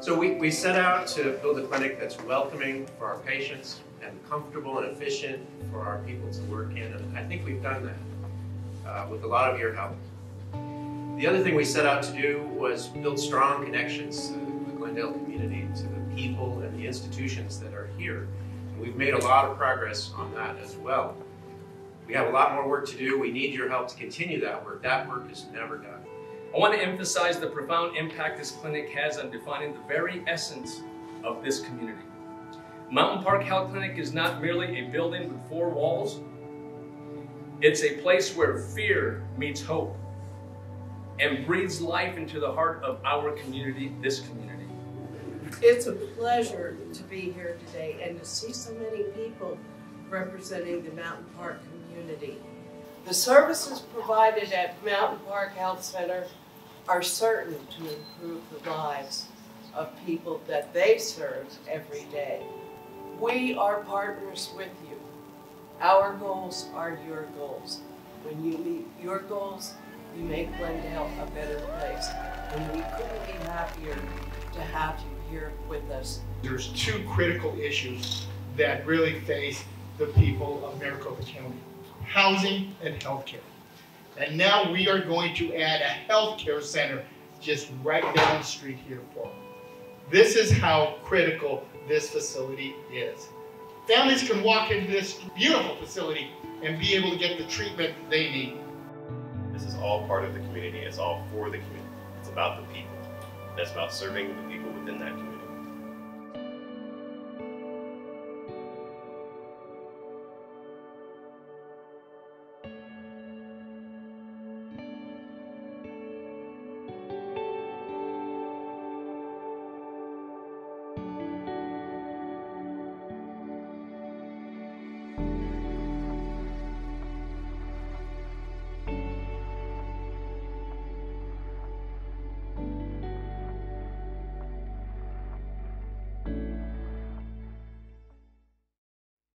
So we, we set out to build a clinic that's welcoming for our patients and comfortable and efficient for our people to work in, and I think we've done that uh, with a lot of your help. The other thing we set out to do was build strong connections to the Glendale community, to the people and the institutions that are here. And we've made a lot of progress on that as well. We have a lot more work to do. We need your help to continue that work. That work is never done. I want to emphasize the profound impact this clinic has on defining the very essence of this community. Mountain Park Health Clinic is not merely a building with four walls. It's a place where fear meets hope and breathes life into the heart of our community, this community. It's a pleasure to be here today and to see so many people representing the Mountain Park community. The services provided at Mountain Park Health Center are certain to improve the lives of people that they serve every day. We are partners with you. Our goals are your goals. When you meet your goals, you make Glendale a better place. And we couldn't be happier to have you here with us. There's two critical issues that really face the people of Maricopa County, housing and healthcare. And now we are going to add a healthcare center just right down the street here for them. This is how critical this facility is. Families can walk into this beautiful facility and be able to get the treatment they need. This is all part of the community. It's all for the community. It's about the people. That's about serving the people within that community.